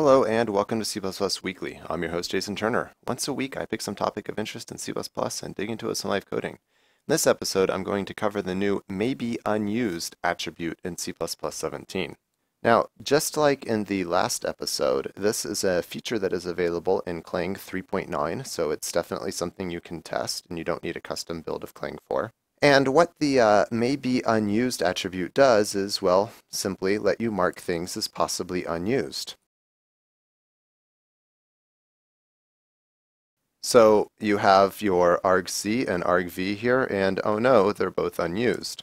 Hello and welcome to C++ Weekly. I'm your host Jason Turner. Once a week I pick some topic of interest in C++ and dig into it some live coding. In this episode I'm going to cover the new maybe unused attribute in C++ 17. Now, just like in the last episode, this is a feature that is available in Clang 3.9, so it's definitely something you can test and you don't need a custom build of Clang for. And what the uh, maybe unused attribute does is, well, simply let you mark things as possibly unused. So you have your argc and argv here, and oh no, they're both unused.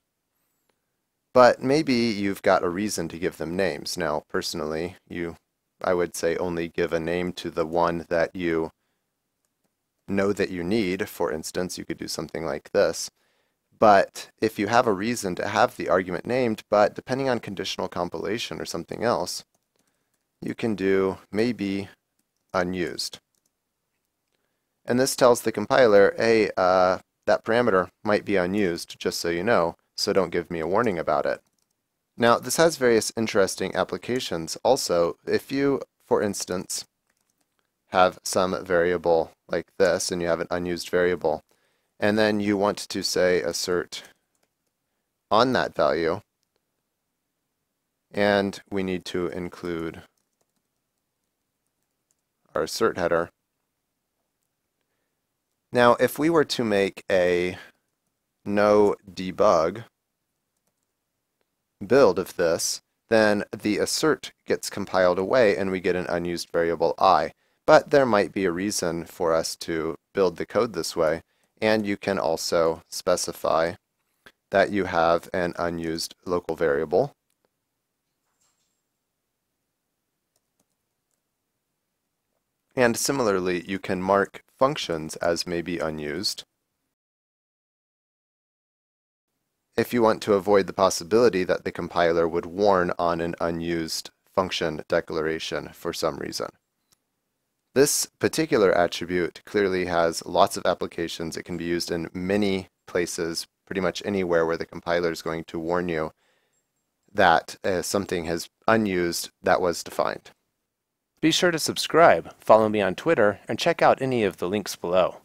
But maybe you've got a reason to give them names. Now, personally, you, I would say only give a name to the one that you know that you need. For instance, you could do something like this. But if you have a reason to have the argument named, but depending on conditional compilation or something else, you can do maybe unused. And this tells the compiler, hey, uh, that parameter might be unused, just so you know, so don't give me a warning about it. Now, this has various interesting applications also. If you, for instance, have some variable like this, and you have an unused variable, and then you want to say assert on that value and we need to include our assert header. Now if we were to make a no debug build of this, then the assert gets compiled away and we get an unused variable i. But there might be a reason for us to build the code this way and you can also specify that you have an unused local variable. And similarly, you can mark functions as may be unused. If you want to avoid the possibility that the compiler would warn on an unused function declaration for some reason. This particular attribute clearly has lots of applications. It can be used in many places, pretty much anywhere where the compiler is going to warn you that uh, something has unused that was defined. Be sure to subscribe, follow me on Twitter, and check out any of the links below.